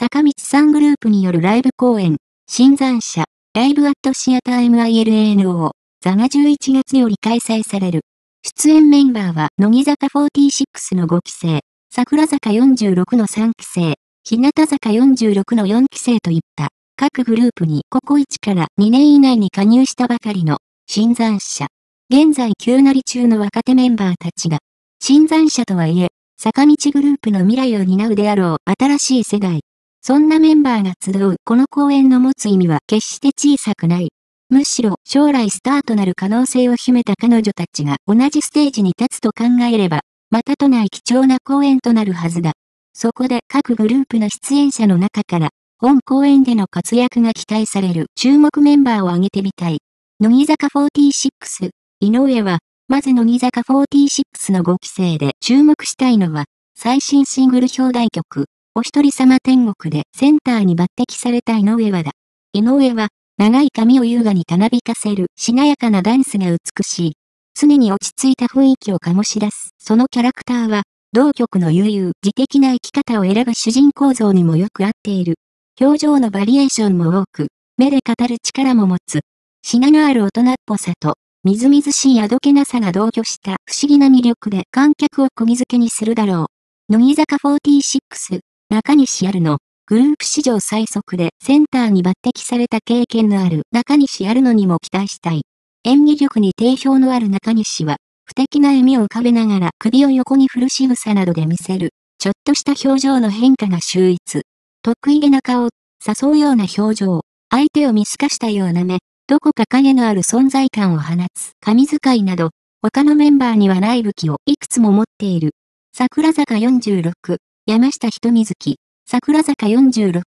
坂道さんグループによるライブ公演、新山社、ライブアットシアター MILANO、座が11月より開催される。出演メンバーは、乃木坂46の5期生、桜坂46の3期生、日向坂46の4期生といった各グループにここ1から2年以内に加入したばかりの新参者。現在急なり中の若手メンバーたちが、新参者とはいえ、坂道グループの未来を担うであろう新しい世代。そんなメンバーが集うこの公演の持つ意味は決して小さくない。むしろ将来スターとなる可能性を秘めた彼女たちが同じステージに立つと考えれば、またとない貴重な公演となるはずだ。そこで各グループの出演者の中から、本公演での活躍が期待される注目メンバーを挙げてみたい。乃木坂46、井上は、まず乃木坂46の5期生で注目したいのは、最新シングル表題曲、お一人様天国でセンターに抜擢された井上はだ。井上は、長い髪を優雅にたなびかせるしなやかなダンスが美しい。常に落ち着いた雰囲気を醸し出す、そのキャラクターは、同局の悠々自適な生き方を選ぶ主人公像にもよく合っている。表情のバリエーションも多く、目で語る力も持つ。品のある大人っぽさと、みずみずしいあどけなさが同居した不思議な魅力で観客を釘付けにするだろう。乃木坂46、中西あるの、グループ史上最速でセンターに抜擢された経験のある中西あるのにも期待したい。演技力に定評のある中西は、不敵な笑みを浮かべながら首を横に振る仕草などで見せる、ちょっとした表情の変化が秀逸。得意げな顔、誘うような表情、相手を見透かしたような目、どこか影のある存在感を放つ神使いなど、他のメンバーにはない武器をいくつも持っている。桜坂46、山下瞳月、桜坂46、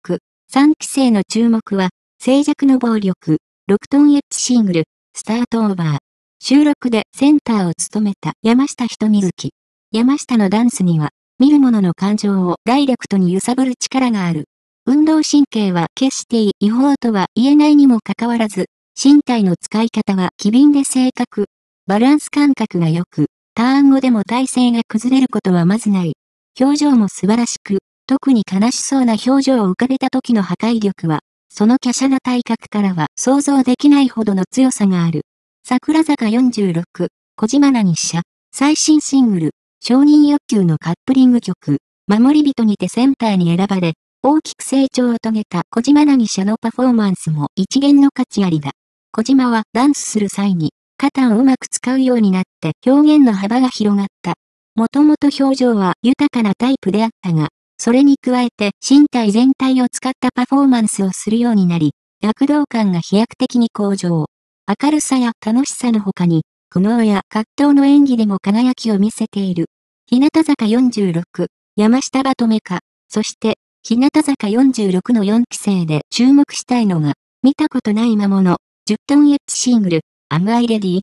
3期生の注目は、静寂の暴力、6トンエッジシングル、スタートオーバー。収録でセンターを務めた山下瞳月。山下のダンスには、見る者の感情をダイレクトに揺さぶる力がある。運動神経は決して違法とは言えないにもかかわらず、身体の使い方は機敏で正確。バランス感覚が良く、ターン後でも体勢が崩れることはまずない。表情も素晴らしく、特に悲しそうな表情を浮かべた時の破壊力は、その華奢な体格からは想像できないほどの強さがある。桜坂46、小島な西社、最新シングル、承認欲求のカップリング曲、守り人にてセンターに選ばれ、大きく成長を遂げた小島なぎ社のパフォーマンスも一元の価値ありだ。小島はダンスする際に、肩をうまく使うようになって表現の幅が広がった。もともと表情は豊かなタイプであったが、それに加えて身体全体を使ったパフォーマンスをするようになり、躍動感が飛躍的に向上。明るさや楽しさの他に、苦悩や葛藤の演技でも輝きを見せている。日向坂46、山下バトメカ、そして、日向坂46の4期生で注目したいのが、見たことない魔物、10トンエッジシングル、Am I Ready?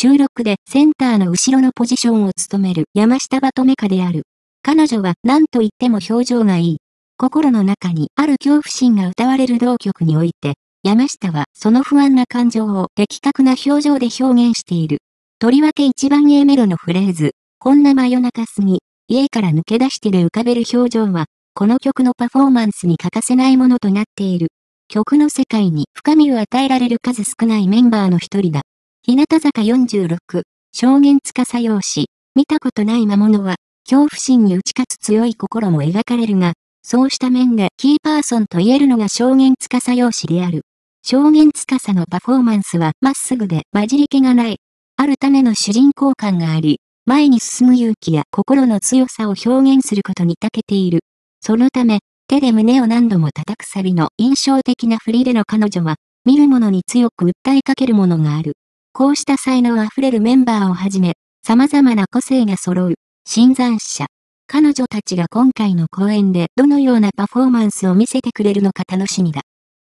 収録でセンターの後ろのポジションを務める山下バトメカである。彼女は何と言っても表情がいい。心の中にある恐怖心が歌われる同曲において、山下はその不安な感情を的確な表情で表現している。とりわけ一番 A メロのフレーズ、こんな真夜中すぎ、家から抜け出してで浮かべる表情は、この曲のパフォーマンスに欠かせないものとなっている。曲の世界に深みを与えられる数少ないメンバーの一人だ。日向坂46、証言司用紙、見たことない魔物は、恐怖心に打ち勝つ強い心も描かれるが、そうした面でキーパーソンと言えるのが証言司用紙である。証言司のパフォーマンスはまっすぐで混じり気がない。ある種の主人公感があり、前に進む勇気や心の強さを表現することに長けている。そのため、手で胸を何度も叩くサビの印象的な振りでの彼女は、見る者に強く訴えかけるものがある。こうした才能あふれるメンバーをはじめ、様々な個性が揃う、新参者。彼女たちが今回の公演でどのようなパフォーマンスを見せてくれるのか楽しみだ。